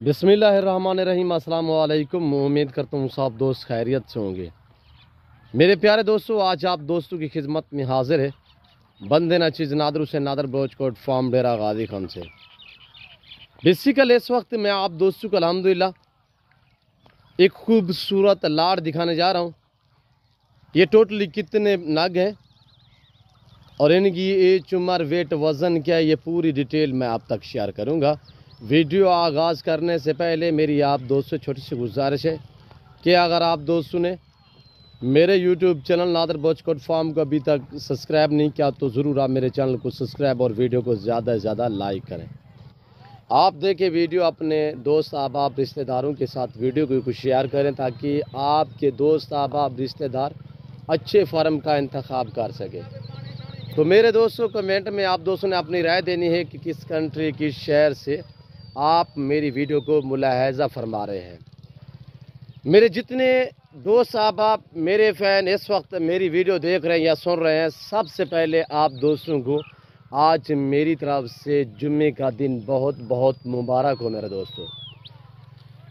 بسم اللہ الرحمن الرحیم، السلام علیکم۔ امید کرتا ہوں سب دوست خیریت سے ہوں گے۔ میرے پیارے دوستو، آج آپ دوستوں کی خدمت میں حاضر ہے بندے نہ چیز، نادر سے نادر بروچ کوٹ فارم ڈیرا غازی خان سے۔ بیسیکل اس وقت میں آپ دوستوں کو الحمدللہ ایک خوبصورت لاڑ دکھانے جا رہا ہوں۔ یہ ٹوٹلی کتنے نگ ہیں۔ اور یعنی ان کی ایج عمر ویٹ، وزن کیا ہے، یہ پوری ڈیٹیل میں آپ تک شیئر کروں گا۔ ویڈیو آغاز کرنے سے پہلے میری آپ دوستوں چھوٹی سی گزارش ہے کہ اگر آپ دوستوں نے میرے YouTube channel Nadir Buchkot farm کو ابھی تک سبسکرائب نہیں کیا تو ضرور آپ میرے چینل کو سبسکرائب اور ویڈیو کو زیادہ سے زیادہ لائک کریں۔ آپ دیکھیں ویڈیو اپنے دوست احباب رشتہ داروں کے ساتھ ویڈیو کو کچھ شیئر کریں تاکہ آپ کے دوست احباب رشتہ دار اچھے فارم کا انتخاب کر سکے تو میرے دوستوں، کمنٹ میں آپ دوستوں نے اپنی رائے دینی ہے کہ کس کنٹری، کس شہر سے آپ میری ویڈیو کو ملاحظہ فرما رہے ہیں۔ میرے جتنے دوست احباب میرے فین اس وقت میری ویڈیو دیکھ رہے ہیں یا سن رہے ہیں، سب سے پہلے آپ دوستوں کو آج میری طرف سے جمعے کا دن بہت بہت مبارک ہو میرے دوستوں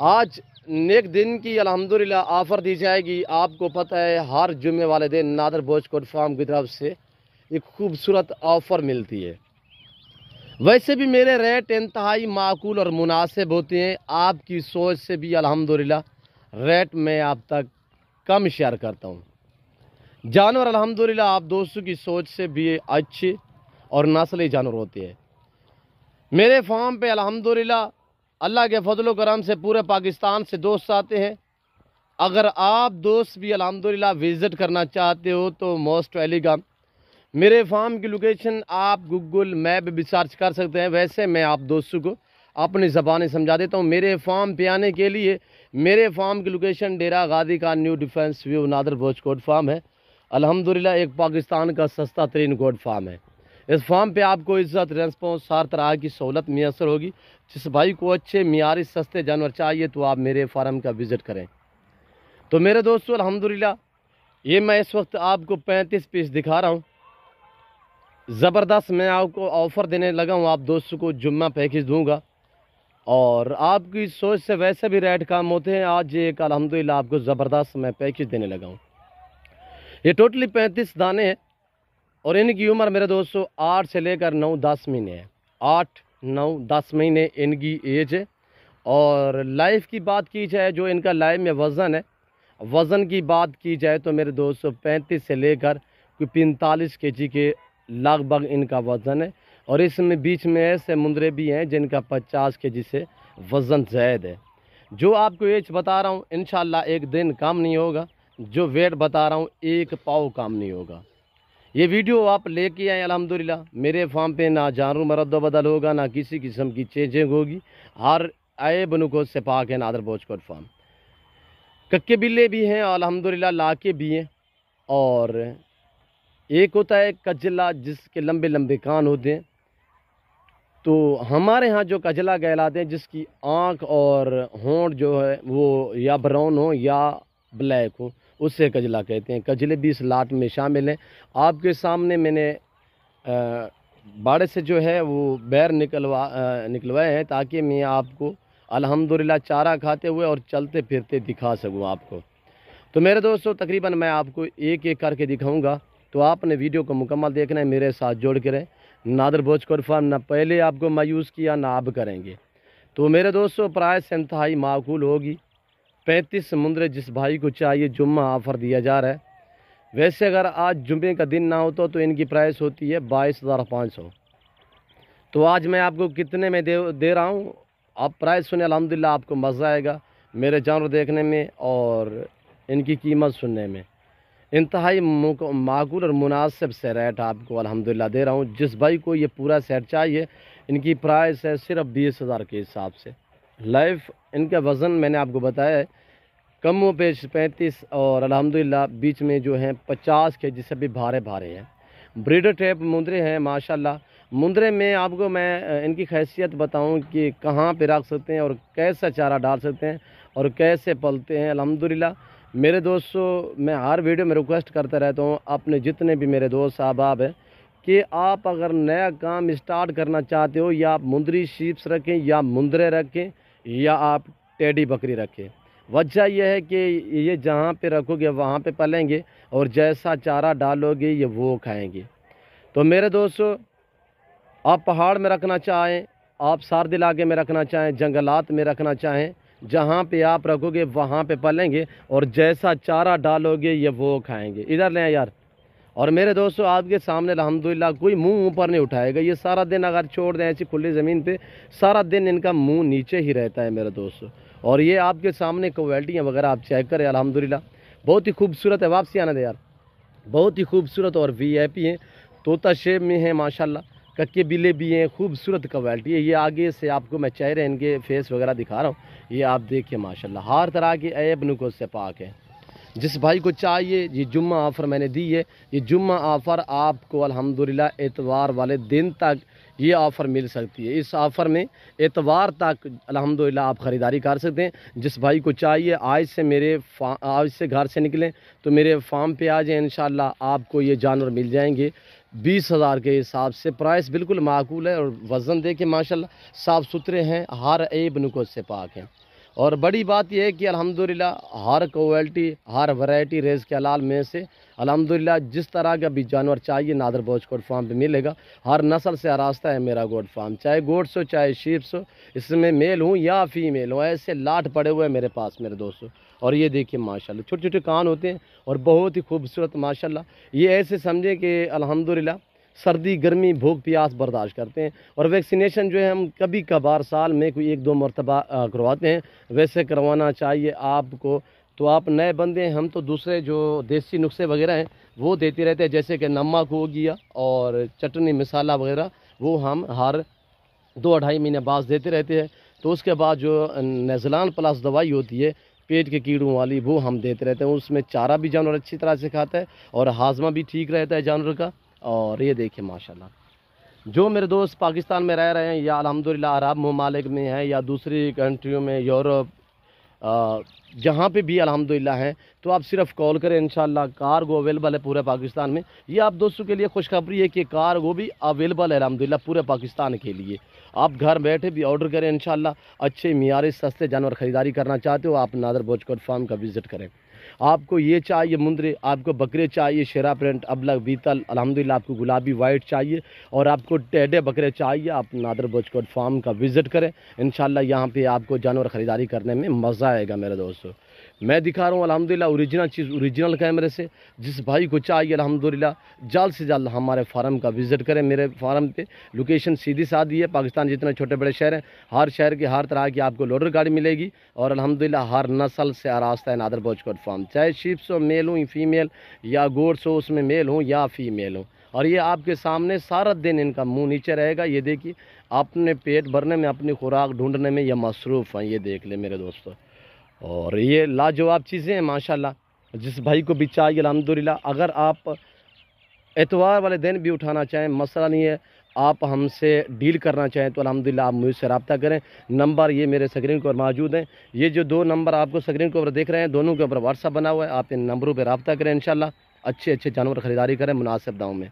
آج نیک دن کی الحمدللہ آفر دی جائے گی۔ آپ کو پتہ ہے، ہر جمعے والے دن نادر بوچ کوٹ فارم کی طرف سے ایک خوبصورت آفر ملتی ہے۔ ویسے بھی میرے ریٹ انتہائی معقول اور مناسب ہوتے ہیں۔ آپ کی سوچ سے بھی الحمدللہ ریٹ میں آپ تک کم شیئر کرتا ہوں۔ جانور الحمدللہ آپ دوستوں کی سوچ سے بھی اچھے اور نسلی جانور ہوتے ہیں۔ میرے فارم پہ الحمدللہ اللہ کے فضل و کرم سے پورے پاکستان سے دوست آتے ہیں۔ اگر آپ دوست بھی الحمدللہ وزٹ کرنا چاہتے ہو تو موسٹ ویلیگم میرے فارم کی لوکیشن آپ گوگل میپ بھی سرچ کر سکتے ہیں۔ ویسے میں آپ دوستوں کو اپنی زبانیں سمجھا دیتا ہوں۔ میرے فارم پہ آنے کے لیے میرے فارم کی لوکیشن ڈیرا غادی کا new defence view Nadir Buchkot farm ہے۔ الحمدللہ ایک پاکستان کا سستا ترین کوٹ فارم ہے۔ اس فارم پہ آپ کو عزت ریسپانس ہر طرح کی سہولت میسر ہوگی۔ جس بھائی کو اچھے معیاری سستے جانور چاہیے تو آپ میرے فارم کا وزٹ کریں۔ تو میرے دوستو، الحمدللہ یہ میں اس وقت آپ کو پینتیس پیس دکھا رہا ہوں۔ زبردست میں آپ کو آفر دینے لگا ہوں، آپ دوستوں کو جمعہ پیکج دوں گا۔ اور آپ کی سوچ سے ویسے بھی ریٹ کام ہوتے ہیں، آج ایک الحمدللہ آپ کو زبردست میں پیکج دینے لگا ہوں۔ یہ ٹوٹلی پینتیس دانے ہیں اور ان کی عمر میرے دوستو آٹھ سے لے کر نو دس مہینے ہے آٹھ، نو، دس مہینے ان کی ایج ہے۔ اور لائف کی بات کی جائے، جو ان کا لائف میں وزن ہے، وزن کی بات کی جائے تو میرے دوستو پینتیس سے لے کر کوئی پینتالیس کے جی کے لگ بھگ ان کا وزن ہے۔ اور اس میں بیچ میں ایسے مندرے بھی ہیں جن کا پچاس کے جی سے وزن زائد ہے۔ جو آپ کو ایج بتا رہا ہوں، انشاءاللہ ایک دن کام نہیں ہوگا۔ جو ویٹ بتا رہا ہوں، ایک پاؤ کام نہیں ہوگا۔ یہ ویڈیو آپ لے کے آئیں، الحمدللہ۔ میرے فارم پہ نہ جانور مرد و بدل ہوگا، نہ کسی قسم کی چینجنگ ہوگی۔ ہر آئے بنو سے پاک ہے نادر بوچ کوٹ فارم ککے بلے بھی ہیں، الحمدللہ لاکے بھی ہیں۔ اور ایک ہوتا ہے کجلا جس کے لمبے لمبے کان ہوتے ہیں۔ تو ہمارے ہاں جو کجلا کہلاتے ہیں، جس کی آنکھ اور ہونٹ جو ہے، وہ یا براؤن ہو یا بلیک ہو اس سے کجلا کہتے ہیں۔ کجلے بھی اس لاٹ میں شامل ہیں۔ آپ کے سامنے میں نے باڑے سے جو ہے، وہ بیر نکلوا نکلوائے ہیں تاکہ میں آپ کو الحمدللہ چارہ کھاتے ہوئے اور چلتے پھرتے دکھا سکوں آپ کو۔ تو میرے دوستو، تقریباً میں آپ کو ایک ایک کر کے دکھاؤں گا۔ تو آپ نے ویڈیو کو مکمل دیکھنا ہے، میرے ساتھ جوڑ کے رہیں نادر بوچ کو فارم نہ پہلے آپ کو مایوس کیا، نہ آپ کریں گے۔ تو میرے دوستو پرائس انتہائی معقول ہوگی۔ پینتیس سمندر جس بھائی کو چاہیے، جمعہ آفر دیا جا رہا ہے۔ ویسے اگر آج جمعے کا دن نہ ہوتا تو ان کی پرائس ہوتی ہے بائیس ہزار پانچ سو۔ تو آج میں آپ کو کتنے میں دے دے رہا ہوں؟ آپ پرائز سنیں، الحمدللہ آپ کو مزہ آئے گا میرے جانور دیکھنے میں اور ان کی قیمت سننے میں۔ انتہائی معقول اور مناسب سے ریٹ آپ کو الحمدللہ دے رہا ہوں۔ جس بھائی کو یہ پورا سیٹ چاہیے، ان کی پرائس ہے صرف بیس ہزار کے حساب سے۔ لائف، ان کا وزن میں نے آپ کو بتایا ہے، کم و پیش پینتیس اور الحمدللہ بیچ میں جو ہیں پچاس کے، جس سے بھی بھارے بھارے ہیں۔ بریڈر ٹیپ مندرے ہیں، ماشاءاللہ۔ مندرے میں آپ کو میں ان کی خیصیت بتاؤں کہ کہاں پہ رکھ سکتے ہیں اور کیسا چارہ ڈال سکتے ہیں اور کیسے پلتے ہیں۔ الحمدللہ میرے دوستو، میں ہر ویڈیو میں ریکویسٹ کرتا رہتا ہوں، اپنے جتنے بھی میرے دوست احباب ہیں، کہ آپ اگر نیا کام اسٹارٹ کرنا چاہتے ہو، یا آپ مندری شیپس رکھیں، یا مندرے رکھیں، یا آپ ٹیڈی بکری رکھیں۔ وجہ یہ ہے کہ یہ جہاں پہ رکھو گے، وہاں پہ پلیں گے، اور جیسا چارہ ڈالو گے، یہ وہ کھائیں گے۔ تو میرے دوستو، آپ پہاڑ میں رکھنا چاہیں، آپ سارد علاقے میں رکھنا چاہیں، جنگلات میں رکھنا چاہیں جہاں پہ آپ رکھو گے، وہاں پہ پلیں گے اور جیسا چارہ ڈالو گے، یہ وہ کھائیں گے۔ ادھر لیں یار۔ اور میرے دوستو، آپ کے سامنے الحمدللہ کوئی منہ اوپر نہیں اٹھائے گا۔ یہ سارا دن اگر چھوڑ دیں ایسی کھلی زمین پہ، سارا دن ان کا منہ نیچے ہی رہتا ہے میرے دوستو۔ اور یہ آپ کے سامنے کوالٹیاں وغیرہ آپ چیک کریں، الحمدللہ۔ بہت ہی خوبصورت ہے، واپسی آنا دے یار۔ بہت ہی خوبصورت اور وی آئی پی ہیں، طوطا شیب میں ہیں، ماشاءاللہ۔ ککے بلے بھی ہیں، خوبصورت کوالٹی ہے۔ یہ آگے سے آپ کو میں چہرے ان کے فیس وغیرہ دکھا رہا ہوں۔ یہ آپ دیکھیں ماشاءاللہ، ہر طرح کے عیب نکو سے پاک ہیں۔ جس بھائی کو چاہیے، یہ جمعہ آفر میں نے دی ہے۔ یہ جمعہ آفر آپ کو الحمدللہ اتوار والے دن تک یہ آفر مل سکتی ہے۔ اس آفر میں اتوار تک الحمدللہ آپ خریداری کر سکتے ہیں۔ جس بھائی کو چاہیے، آج سے میرے آج سے گھر سے نکلیں تو میرے فارم پہ آ جائیں، انشاءاللہ آپ کو یہ جانور مل جائیں گے۔ بیس ہزار کے حساب سے پرائس بالکل معقول ہے اور وزن دیکھیں ماشاءاللہ صاف ستھرے ہیں، ہر عیب نکو سے پاک ہیں۔ اور بڑی بات یہ ہے کہ الحمدللہ ہر کوالٹی، ہر ورائٹی ریز کے حلال میں سے الحمدللہ جس طرح کا بھی جانور چاہیے، نادر بوچ گوڈ فارم پہ ملے گا۔ ہر نسل سے آراستہ ہے میرا گوڈ فارم، چاہے گوڈس ہو، چاہے شیپس ہو، اس میں میل ہوں یا فیمیل ہوں، ایسے لاٹ پڑے ہوئے ہیں میرے پاس میرے دوستوں اور یہ دیکھیں ماشاءاللہ، چھوٹے چھوٹے کان ہوتے ہیں اور بہت ہی خوبصورت، ماشاءاللہ۔ یہ ایسے سمجھیں کہ الحمدللہ سردی، گرمی، بھوک، پیاس برداشت کرتے ہیں اور ویکسینیشن جو ہے ہم کبھی کبھار سال میں کوئی ایک دو مرتبہ کرواتے ہیں۔ ویسے کروانا چاہیے آپ کو تو آپ نئے بندے ہیں، ہم تو دوسرے جو دیسی نسخے وغیرہ ہیں وہ دیتے رہتے ہیں، جیسے کہ نمک ہو گیا اور چٹنی، مسالہ وغیرہ، وہ ہم ہر دو اڑھائی مہینے بعد دیتے رہتے ہیں۔ تو اس کے بعد جو نیزلان پلس دوائی ہوتی ہے، پیٹ کے کیڑوں والی، وہ ہم دیتے رہتے ہیں۔ اس میں چارہ بھی جانور اچھی طرح سے کھاتا ہے اور ہاضمہ بھی ٹھیک رہتا ہے جانور کا۔ اور یہ دیکھیں ماشاءاللہ۔ جو میرے دوست پاکستان میں رہ رہے ہیں یا الحمدللہ عرب ممالک میں ہیں یا دوسری کنٹریوں میں یورپ جہاں پہ بھی الحمدللہ ہیں، تو آپ صرف کال کریں انشاءاللہ کارگو اویلیبل ہے پورے پاکستان میں۔ یہ آپ دوستوں کے لیے خوشخبری ہے کہ کارگو بھی اویلیبل ہے الحمدللہ پورے پاکستان کے لیے۔ آپ گھر بیٹھے بھی آرڈر کریں انشاءاللہ، اچھے معیاری، سستے جانور خریداری کرنا چاہتے ہو، آپ نادر بوچکوٹ فارم کا وزٹ کریں۔ آپ کو یہ چاہیے مندرے آپ کو بکرے چاہیے شیرا پرنٹ ابلغ بیتل الحمدللہ آپ کو گلابی وائٹ چاہیے اور آپ کو ٹیڈے بکرے چاہیے، آپ نادر بوچکوٹ فارم کا وزٹ کریں۔ انشاءاللہ یہاں پہ آپ کو جانور خریداری کرنے میں مزہ آئے گا میرے دوستو۔ میں دکھا رہا ہوں، الحمدللہ اوریجنل چیز اوریجنل کیمرے سے۔ جس بھائی کو چاہیے، الحمدللہ، جلد سے جلد ہمارے فارم کا وزٹ کریں۔ میرے فارم پہ لوکیشن سیدھی سادھی ہے۔ پاکستان جتنے چھوٹے بڑے شہر ہیں، ہر شہر کے ہر طرح کی آپ کو لوڈر گاڑی ملے گی۔ اور الحمدللہ، ہر نسل سے آراستہ ہے نادر بوچکوٹ فارم چاہے شیپس ہو میل ہوں فیمیل یا گوڈس ہو، اس میں میل ہوں یا فیمیل ہوں۔ اور یہ آپ کے سامنے سارا دن ان کا منہ نیچے رہے گا۔ یہ دیکھیے، اپنے پیٹ بھرنے میں، اپنی خوراک ڈھونڈنے میں یہ مصروف ہیں۔ یہ دیکھ لیں میرے دوستوں اور یہ لاجواب چیزیں ہیں، ماشاءاللہ۔ جس بھائی کو بھی چاہیے، الحمدللہ۔ اگر آپ اتوار والے دن بھی اٹھانا چاہیں، مسئلہ نہیں ہے، آپ ہم سے ڈیل کرنا چاہیں تو الحمدللہ آپ مجھ سے رابطہ کریں۔ نمبر یہ میرے سکرین کے اوپر موجود ہیں۔ یہ جو دو نمبر آپ کو سکرین کے اوپر دیکھ رہے ہیں، دونوں کے اوپر واٹس اپ بنا ہوا ہے۔ آپ ان نمبروں پہ رابطہ کریں، انشاءاللہ۔ اچھے اچھے جانور خریداری کریں، مناسب داؤں میں۔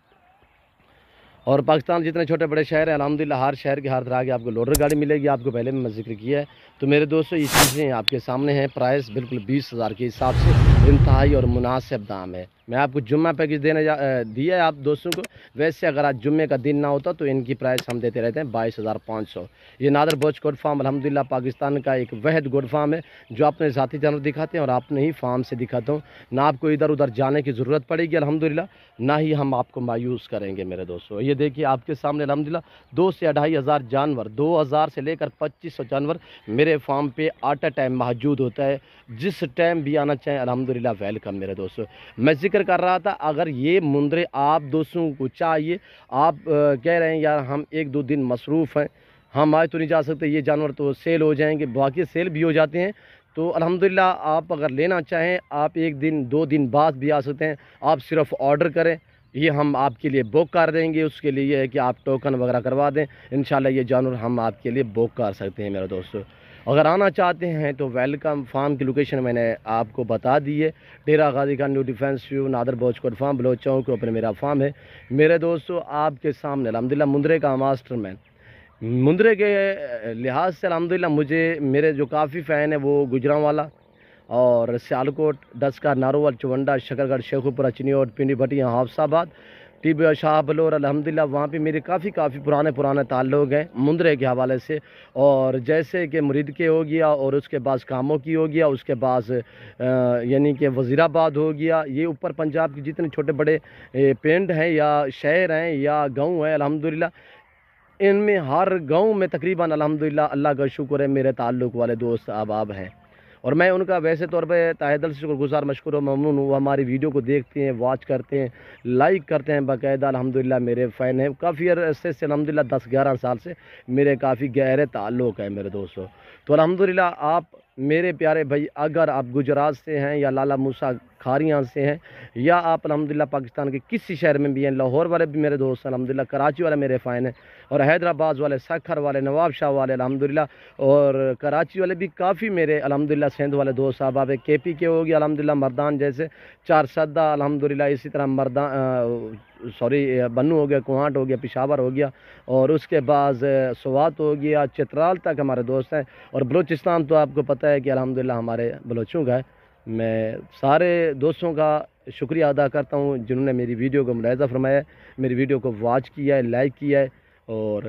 اور پاکستان جتنے چھوٹے بڑے شہر ہیں، الحمدللہ ہر شہر کے ہر طرح کی آپ کو لوڈر گاڑی ملے گی، آپ کو پہلے میں ذکر کیا ہے۔ تو میرے دوستو، یہ چیزیں آپ کے سامنے ہیں۔ پرائس بالکل بیس ہزار کے حساب سے انتہائی اور مناسب دام ہے۔ میں آپ کو جمعہ پیکج دینے جا دیا ہے آپ دوستوں کو۔ ویسے اگر آج جمعے کا دن نہ ہوتا تو ان کی پرائس ہم دیتے رہتے ہیں بائیس ہزار پانچ سو۔ یہ نادر بوچ گوڈ فارم، الحمدللہ پاکستان کا ایک وحد گوڈ فارم ہے جو اپنے ذاتی جانور دکھاتے ہیں اور اپنے ہی فارم سے دکھاتا ہوں۔ نہ آپ کو ادھر ادھر جانے کی ضرورت پڑے گی، الحمدللہ، نہ ہی ہم آپ کو مایوس کریں گے میرے دوستوں یہ دیکھیے آپ کے سامنے، الحمدللہ، دو سے اڑھائی ہزار جانور، دو ہزار سے لے کر پچیس سو جانور میرے فارم پہ آٹھ ٹائم موجود ہوتا ہے۔ جس ٹائم بھی آنا چاہیں، الحمدللہ، ویلکم میرے دوستوں میں ذکر کر رہا تھا، اگر یہ مندرے آپ دوستوں کو چاہیے، آپ کہہ رہے ہیں، یار ہم ایک دو دن مصروف ہیں، ہم آئے تو نہیں جا سکتے، یہ جانور تو سیل ہو جائیں گے، باقی سیل بھی ہو جاتے ہیں۔ تو الحمدللہ آپ اگر لینا چاہیں، آپ ایک دن، دو دن بعد بھی آ سکتے ہیں، آپ صرف آرڈر کریں، یہ ہم آپ کے لیے بک کر دیں گے، اس کے لیے یہ ہے کہ آپ ٹوکن وغیرہ کروا دیں، انشاءاللہ یہ جانور ہم آپ کے لیے بک کر سکتے ہیں میرے دوستو۔ اگر آنا چاہتے ہیں تو ویلکم فارم کی لوکیشن میں نے آپ کو بتا دی ہے۔ ڈیرا غازی کا new defence view Nadir Buchkot farm بلوچوں کے اوپر میرا فارم ہے۔ میرے دوستو، آپ کے سامنے، الحمدللہ، مندرے کا ماسٹر مین۔ مندرے کے لحاظ سے، الحمدللہ، مجھے، میرے جو کافی فین ہیں، وہ گجراں والا اور سیالکوٹ ڈسکا ناروول چونڈا، شکرگڑھ شیخو پورہ چنیوٹ، پنڈی بھٹیاں، حافظ آباد ٹی بی شاہ بلور، الحمدللہ، وہاں پہ میرے کافی کافی پرانے پرانے تعلق ہیں، مندرے کے حوالے سے۔ اور جیسے کہ مرید کے ہو گیا اور اس کے بعد کاموں کی ہو گیا، اس کے بعد یعنی کہ وزیر آباد ہو گیا، یہ اوپر پنجاب کے جتنے چھوٹے بڑے پینڈ ہیں یا شہر ہیں یا گاؤں ہیں، الحمدللہ، ان میں ہر گاؤں میں تقریباً الحمدللہ، اللہ کا شکر ہے، میرے تعلق والے دوست احباب ہیں۔ اور میں ان کا ویسے طور پہ تاہ دل سے شکر گزار، مشکور و ممنون ہوں۔ وہ ہماری ویڈیو کو دیکھتے ہیں، واچ کرتے ہیں، لائک کرتے ہیں۔ باقاعدہ الحمدللہ میرے فین ہیں۔ کافی عرصے سے الحمدللہ دس، گیارہ سال سے میرے کافی گہرے تعلق ہیں میرے دوستوں تو الحمدللہ آپ میرے پیارے بھائی، اگر آپ گجرات سے ہیں یا لالا موسیٰ کھاریاں سے ہیں۔ یا آپ الحمدللہ پاکستان کے کسی شہر میں بھی ہیں، لاہور والے بھی میرے دوست ہیں، الحمدللہ کراچی والے میرے فائن ہیں، اور حیدرآباد والے سکھر والے، نواب شاہ والے، الحمدللہ، اور کراچی والے بھی کافی میرے الحمدللہ سندھ والے دوست صاحب آپ کے پی کے ہوگی الحمدللہ مردان جیسے چار سدہ الحمدللہ اسی طرح مردان سوری، بنو ہو گیا، کوہانٹ ہو گیا، پشاور ہو گیا، اور اس کے بعد سوات ہو گیا، چترال تک ہمارے دوست ہیں۔ اور بلوچستان تو آپ کو پتہ ہے کہ الحمدللہ ہمارے بلوچوں کا ہے۔ میں سارے دوستوں کا شکریہ ادا کرتا ہوں جنہوں نے میری ویڈیو کو ملاحظہ فرمایا ہے، میری ویڈیو کو واچ کیا ہے، لائک کیا ہے، اور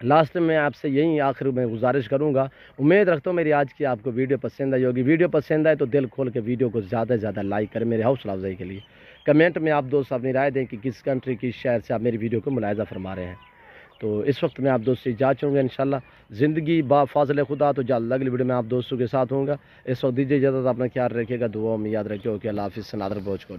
لاسٹ میں آپ سے یہی آخر میں گزارش کروں گا۔ امید رکھتا ہوں میری آج کی آپ کو ویڈیو پسند آئی ہوگی۔ ویڈیو پسند آئے تو دل کھول کے ویڈیو کو زیادہ سے زیادہ لائک کریں میرے حوصلہ افزائی کے لیے۔ کمنٹ میں آپ دوست اپنی رائے دیں کہ کس کنٹری، کس شہر سے آپ میری ویڈیو کو ملاحظہ فرما رہے ہیں۔ تو اس وقت میں آپ دوست سے جا چوں گا انشاءاللہ۔ زندگی با فاضل خدا تو جلد اگلی ویڈیو میں آپ دوستوں کے ساتھ ہوں گا۔ اس وقت دیجیے اجازت، اپنا خیال رکھے گا، دعاؤں میں یاد رکھے اوکے، اللہ حافظ، سنادر بوجھ کو